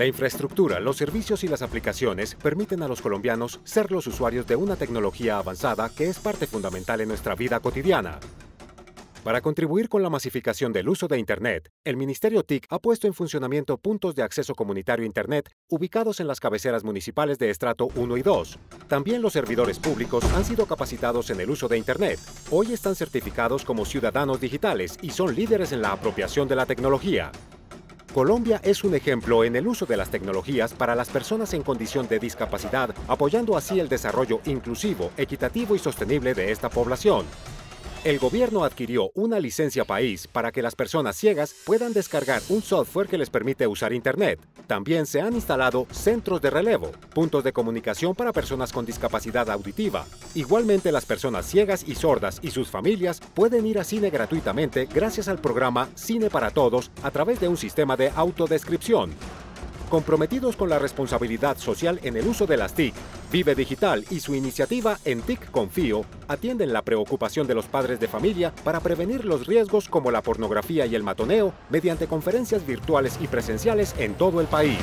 La infraestructura, los servicios y las aplicaciones permiten a los colombianos ser los usuarios de una tecnología avanzada que es parte fundamental en nuestra vida cotidiana. Para contribuir con la masificación del uso de Internet, el Ministerio TIC ha puesto en funcionamiento puntos de acceso comunitario a Internet ubicados en las cabeceras municipales de estrato 1 y 2. También los servidores públicos han sido capacitados en el uso de Internet. Hoy están certificados como ciudadanos digitales y son líderes en la apropiación de la tecnología. Colombia es un ejemplo en el uso de las tecnologías para las personas en condición de discapacidad, apoyando así el desarrollo inclusivo, equitativo y sostenible de esta población. El gobierno adquirió una licencia país para que las personas ciegas puedan descargar un software que les permite usar Internet. También se han instalado centros de relevo, puntos de comunicación para personas con discapacidad auditiva. Igualmente las personas ciegas y sordas y sus familias pueden ir a cine gratuitamente gracias al programa Cine para Todos a través de un sistema de autodescripción comprometidos con la responsabilidad social en el uso de las TIC. Vive Digital y su iniciativa En TIC Confío atienden la preocupación de los padres de familia para prevenir los riesgos como la pornografía y el matoneo mediante conferencias virtuales y presenciales en todo el país.